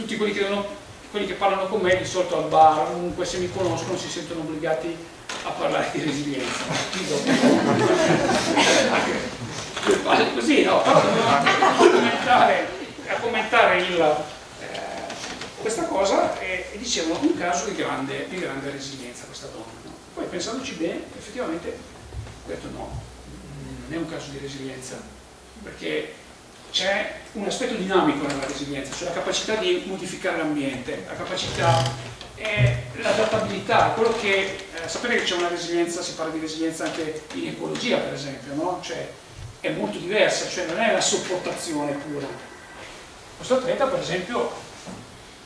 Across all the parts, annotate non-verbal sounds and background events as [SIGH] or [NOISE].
tutti quelli che, devono, quelli che parlano con me di solito al bar, comunque se mi conoscono si sentono obbligati a parlare di resilienza. così, no, a commentare, a commentare il, eh, questa cosa e, e, dicevano un caso di grande, di grande resilienza questa donna. No? Poi pensandoci bene, effettivamente ho detto no, non è un caso di resilienza, perché c'è un aspetto dinamico nella resilienza, cioè la capacità di modificare l'ambiente, la capacità e l'adattabilità, quello che eh, sapete che c'è una resilienza, si parla di resilienza anche in ecologia per esempio, no? cioè, è molto diversa, cioè non è la sopportazione pura. Questo atleta per esempio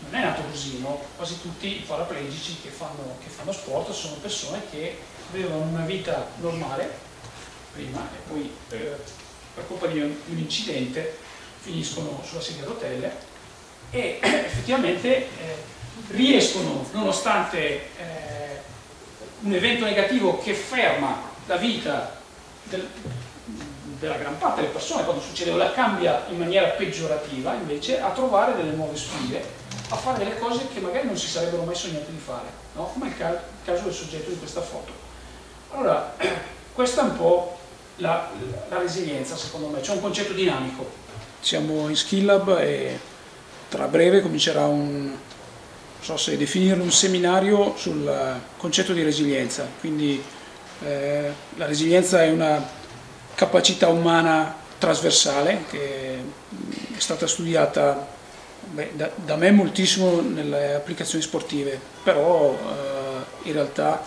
non è nato così, no? quasi tutti i paraplegici che fanno, che fanno sport sono persone che avevano una vita normale prima e poi eh, per colpa di un, incidente finiscono sulla sedia a rotelle e effettivamente eh, riescono, nonostante eh, un evento negativo che ferma la vita del, della gran parte delle persone quando succede o la cambia in maniera peggiorativa, invece a trovare delle nuove sfide, a fare delle cose che magari non si sarebbero mai sognati di fare, no? come il, caso del soggetto di questa foto. Allora, [CLEARS THROAT] questa è un po' la, la resilienza secondo me, c'è un concetto dinamico. Siamo in Skill e tra breve comincerà un, non so se definirlo, un seminario sul concetto di resilienza, quindi eh, la resilienza è una capacità umana trasversale che è stata studiata beh, da, da, me moltissimo nelle applicazioni sportive, però eh, in realtà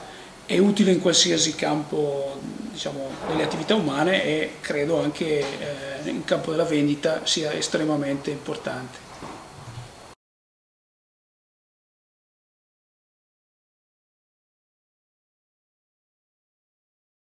è utile in qualsiasi campo diciamo, delle attività umane e credo anche eh, in campo della vendita sia estremamente importante.